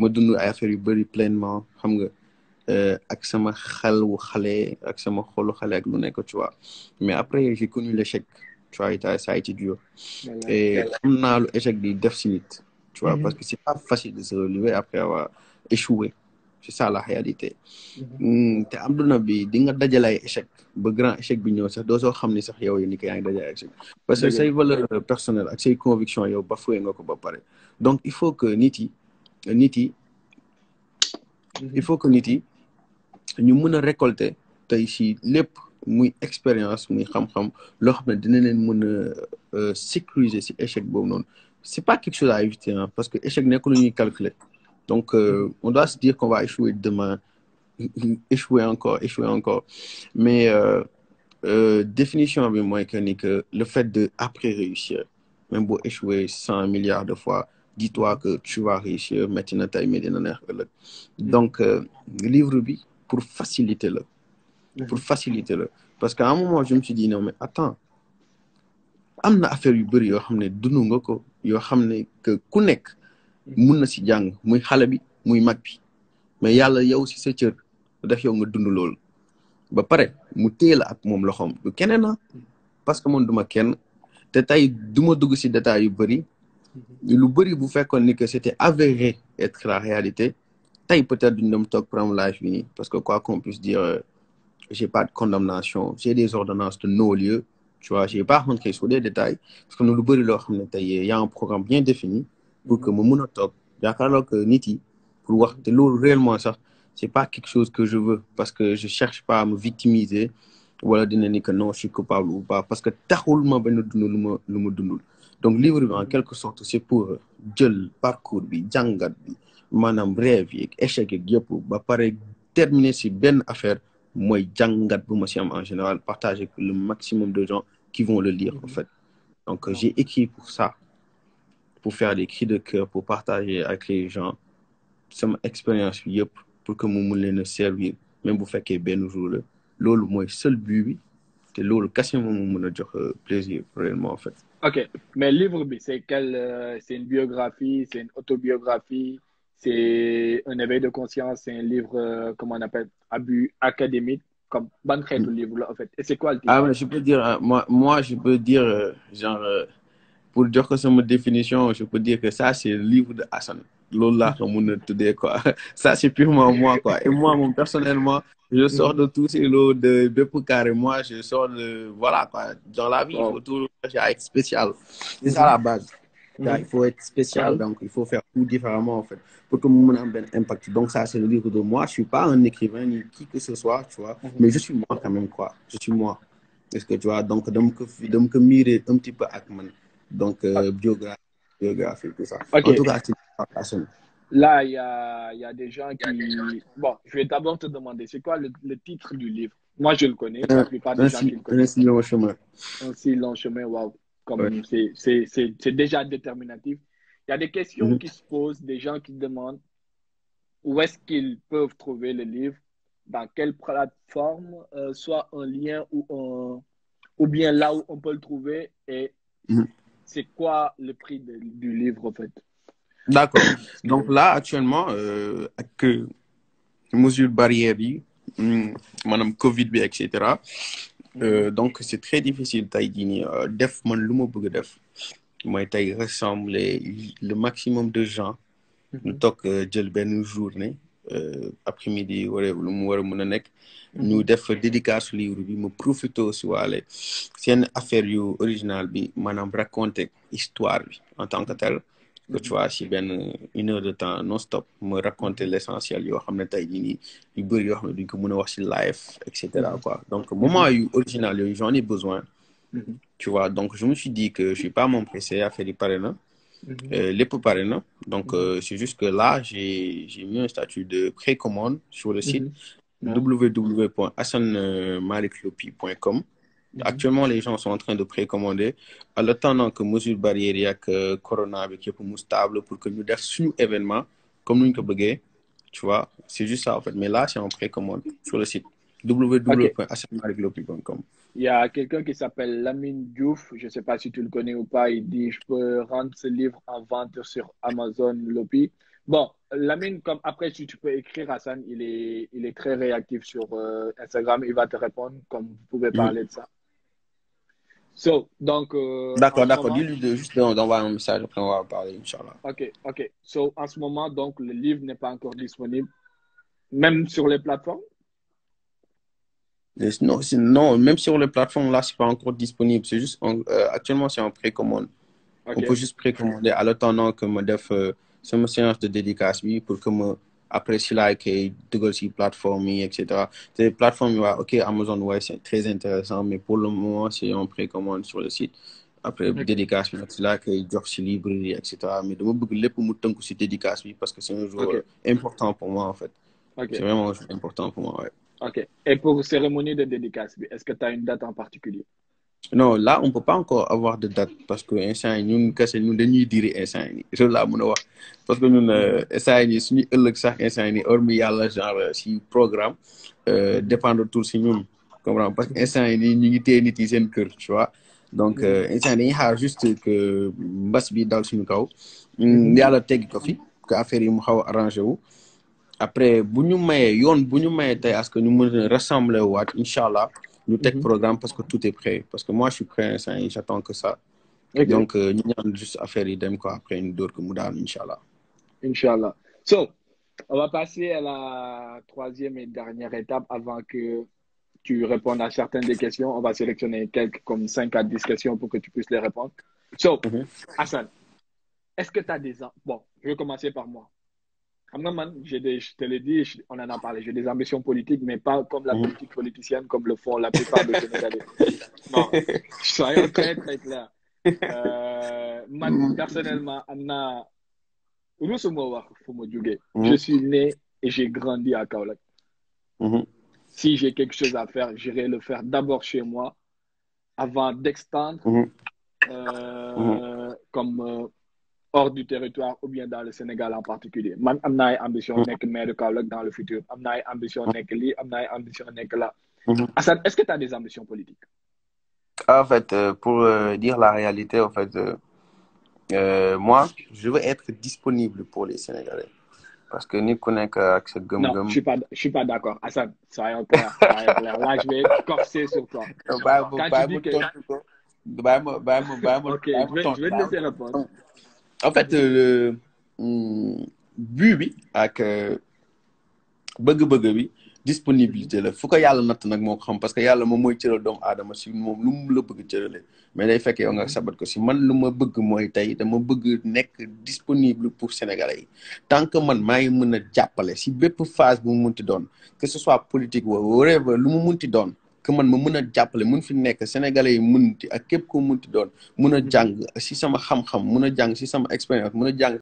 ma dund ay affaires yu bëri pleinement xam nga ak sama xel wu xale ak sama xolu xale ak lu nekk tu vois. Mais après j'ai connu l'échec tu vois ça a été dur. Et xam naa lu échec di def si nit tu vois parce que c'est pas facile de se relever après avoir échoué. C'est ça la réalité. Te àdduna bi di nga dajale ay échec ba grand échec bi ñëw sax doo soo xam ni sax yow yi ni ko yaa ngi dajale échec. Parce que say valeur personnelle ak say conviction yow bafoué nga ko ba pare. Donc il faut que nit yi nit yi. Il faut que nit yi ñu mën a récolter tey si lépp muy expérience muy xam-xam loo xam ne dina leen mën a sécuriser si échec boobu noonu. C'est pas quelque chose à éviter hein, parce que échec nekk lu ñuy calculer. Donc euh, on doit se dire qu'on va échouer demain échouer encore échouer encore. Mais euh, euh, définition bi mooy que ni que le fait de après réussir même boo échouer cent milliards de fois dis-toi que tu vas réussir na tey mais dina neex ëllëg donc livre bi pour faciliter la pour faciliter la parce qu'à un moment je me suis dit non mais attends. Am na affaire yu bëri yoo xam ne dund nga ko yoo xam ne que ku nekk mun na si jàng muy xale bi muy mag bi. Mais yàlla yow si sa cër def yow nga dund loolu. Ba pare mu téye la ak moom loxoom. Du keneen na parce que man duma kenn. Te tey duma dugg si détails yu bëri lu bëri bu fekkoon ni que c'était avéré être la réalité tey peut-être duñ dem toog pram live bi nii parce que quoi qu'on puisse dire euh, j'ai pas de condamnation j'ai des ordonnances de non-lieu tu vois j'ai pas rentré sur des détails parce que lu bëri loo xam ne tey y a un programme bien défini pour que ma mun a toog yaakaarloo que nit yi pour wax te loolu réellement sax c'est pas quelque chose que je veux parce que je cherche pas à me victimiser wala dina ni que non je suis coupable ou pas parce que taxul ma bañ dund lu ma donc livre en quelque sorte c'est pour jël parcours bi jàngat bi rêve échec yeeg terminer si benn affaire mooy jàngat bu ma si en général partager le maximum de gens qui vont le lire en fait donc j'ai écrit pour ça pour faire des cris de cœur pour partager avec les gens sama expérience pour que servir même bu fekkee benn jour la loolu mooy seul but bi te loolu jox plaisir réellement en fait. Ok. Mais livre bi c'est quel euh, c'est une biographie c'est une autobiographie c'est un éveil de conscience c'est un livre euh, comment on appelle abus académique comme ban xeetu livre là en fait. Et c'est quoi le titre? Ah mais je peux dire euh, moi moi je peux dire genre pour jox ko sama définition je peux dire que ça c'est le livre de Assane loolu laa ko mën a tuddee quoi. Ça c'est purement moi quoi. Et moi moom personnellement je sors de tous ces lots de bépp carré. Moi je sors de voilà quoi. Dans la vie il faut toujours être spécial. C'est ça la base. Il faut être spécial donc il faut faire tout différemment en fait pour que mu mën a am benn impact. Donc ça c'est le livre de moi je suis pas un écrivain ni qui que ce soit tu vois mais je suis moi quand même quoi. Je suis moi. Est-ce que tu vois donc dama ko mirer un petit peu ak man. Donc euh, biographie biographie tout ça. Ok. en tout cas c'est Assane Là, il y a, il y a des gens qui... Bon, je vais d'abord te demander, c'est quoi le, le titre du livre? Moi, je le connais, la plupart des un gens qui si le un connaissent. si long chemin Un si long chemin, waouh. Comme Ouais. c'est- c'est c'est- c'est déjà déterminatif. Il y a des questions Mhm. qui se posent, des gens qui demandent où est-ce qu'ils peuvent trouver le livre, dans quelle plateforme, euh, soit un lien ou, un, ou bien là où on peut le trouver, et Mhm. c'est quoi le prix de- du livre, en fait? D'accord. Donc là actuellement euh, ak mesure barrière yi hum, maanaam Covid bi et cetera euh, donc c'est très difficile tey jii nii euh, def man lu ma bëgg a def mooy tey rassembler le maximum de gens. Ñu toog euh, jël benn journée après-midi wala lu mu war a mën a nekk. Ñu def dédicace livre bi ma profité waale seen affaire yu original bi maanaam raconter histoire bi en tant que tel que tu vois si benn une heure de temps non stop me raconter l'essentiel yoo xam ne tey jii nii yu bëri yoo xam ne duñ ko mën a wax si live et cetera quoi. Donc moment yu original yooyu j'en ai besoin. Tu vois donc je me suis dit que je suis pas mon pressé affaire yi pare na. Euh, lépp pare na. Donc euh, c'est juste que là j'ai j'ai mis un statut de précommande sur le site www.hassanmaliklopi.com Actuellement, les gens sont en train de précommander en attendant que mesure barrière yi ak euh, corona bi yëpp mu stable pour que ñu def suñu événement comme nous ñu ko bëggee tu vois c'est juste ça en fait mais là c'est en précommande sur le site www.hassanmaliklopi.com Il y a quelqu'un qui s'appelle Lamine Diouf, je ne sais pas si tu le connais ou pas, il dit je peux rendre ce livre en vente sur Amazon Lopi. Bon, Lamine, comme après, si tu peux écrire, Hassan, il est, il est très réactif sur euh, Instagram. Il va te répondre, comme vous pouvez parler de ça. So, donc. euh, D'accord, d'accord. moment- Dis-lui juste d'envoyer un message, après on va parler, Inch'Allah. Ok, ok. So, en ce moment, donc, le livre n'est pas encore disponible, même sur les plateformes? Non, c'est- non, même sur les plateformes, là, c'est pas encore disponible. C'est juste, euh, actuellement, c'est en précommande. On peut juste précommander en attendant que ma def euh, sama séance de dédicace bi pour que ma après si laay koy dugal si plateforme yi et cetera. Te plateforme yi waa ok Amazon ouais c'est très intéressant mais pour le moment c'est en précommande sur le site. Après dédicace bi nag si laa koy jox si librairie et cetera. Mais dama bëgg lépp mu tënku si dédicace bi parce que c'est un jour important pour moi en fait. C'est vraiment un jour important pour moi ouais. Ok. Et pour cérémonie de dédicace, est-ce que tu as une date en particulier? Non là on peut pas encore avoir de date parce que instant yi ñun kese ñun dañuy diri instant yi loolu laa mën a wax. Parce que ñun euh, instant yi nii suñu ëllëg sax instant yi nii hormis yàlla genre si programme euh, dépendre tout si ñun. Comprends? Parce que instant yi nii ñu ngi téye nit yi seen kër tu vois? Donc euh, instant yi dañuy xaar juste que mbas bi dal suñu kaw. Mm, yàlla teggi ko fi que affaire yi mu xaw a arrangé wu. Après bu ñu mayee yoon bu ñu mayee tey est-ce que ñu mën a rassembler waat incha allah ñu teg Mhm. programme parce que tout est prêt parce que moi je suis prêt instant yi j'attends que ça Ok. donc euh, ñu ñaan juste affaire yi dem quoi après ñu dóor ko mu daanu incha allah Inch'Allah. So, on va passer à la troisième et dernière étape avant que tu répondes à certaines des questions. On va sélectionner quelques, comme 5 à 10 questions pour que tu puisses les répondre. So, Mhm. Hassan, est-ce que tu as des... Bon, je vais commencer par moi. Xam nga man, j'ai des, je te l'ai dit, je- on en a parlé, j'ai des ambitions politiques, mais pas comme la Mhm. politique politicienne, comme le font la plupart des Sénégalais. Non, soyons très, très clairs. Euh, man, personnellement, am naa rusuma wax fu ma jógee. Mhm. Je suis né et j'ai grandi à Kaolack. Mhm. Si j'ai quelque chose à faire, j'irai le faire d'abord chez moi avant d'extendre Mhm. euh, comme euh, hors du territoire ou bien dans le Sénégal en particulier. Man am naa ay ambition Mhm. nekk maire de Kaolack dans le futur. Am naa ay ambition nekk lii, am naa ay ambition nekk là. Mhm. Hassan, est-ce que tu as des ambitions politiques? En fait, euh, pour euh, dire la réalité, en fait, euh, moi, je veux être disponible pour les Sénégalais. Parce que ni ku nekk ak sa Non, gëm-gëm. je suis pas, je suis pas d'accord. Hassan, soyons clairs, soyons clairs. Là, je vais corser sur toi. Quand tu dis que- bàyyi ma bàyyi ma bàyyi ma Ok, je vais, tontu. je vais te laisser répondre. En fait, euh, hum, but bi ak euh, bëgg-bëgg bi disponibilité la. Fu ko yàlla natt nag moo xam parce que yàlla moom mooy cëral doomu aadama si moom lu mu la bëgg cëralee mais day fekk yow nga sabat ko si man lu ma bëgg mooy tey dama bëgg nekk disponible pour sénégalais yi. Tant que man maa ngi mën a jàppale si bépp phase bu mu munti doon que ce soit politique wa whatever lu mu munti doon que man ma mën a jàppale mun fi nekk sénégalais yi munti ak képp ko munti doon mun a jàng si sama xam-xam mun a jàng si sama expérience mun a jàng